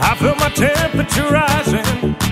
I feel my temperature rising.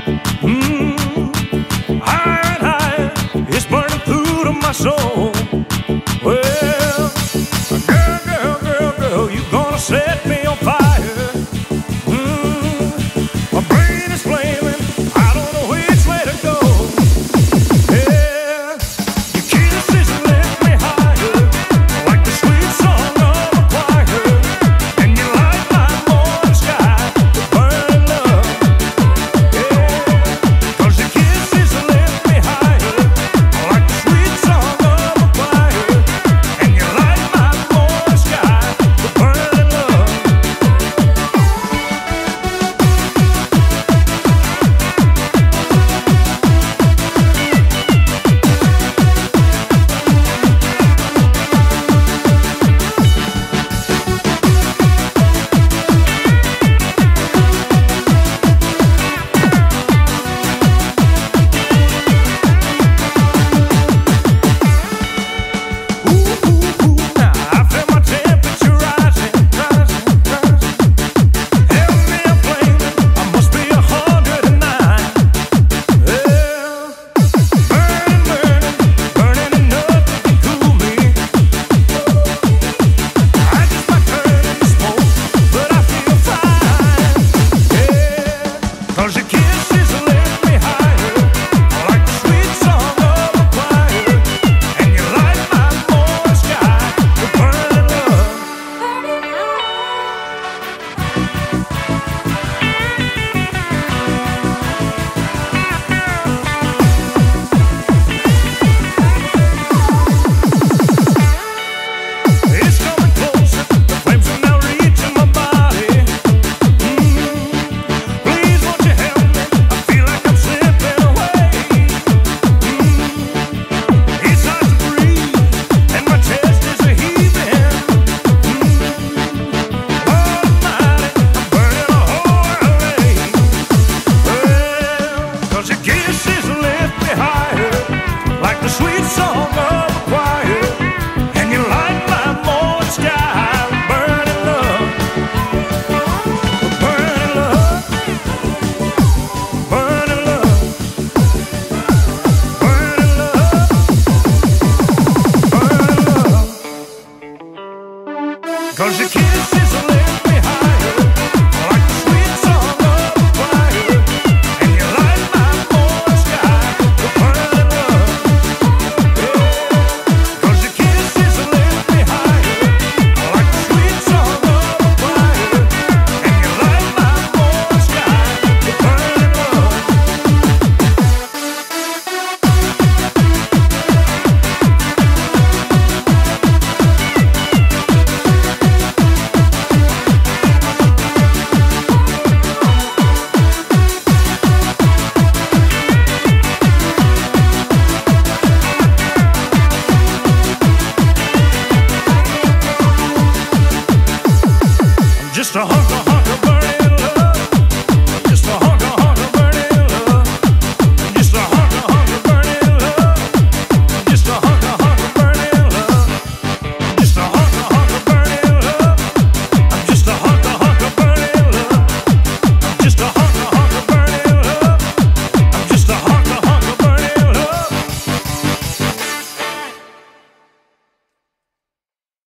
Cause your kiss is a So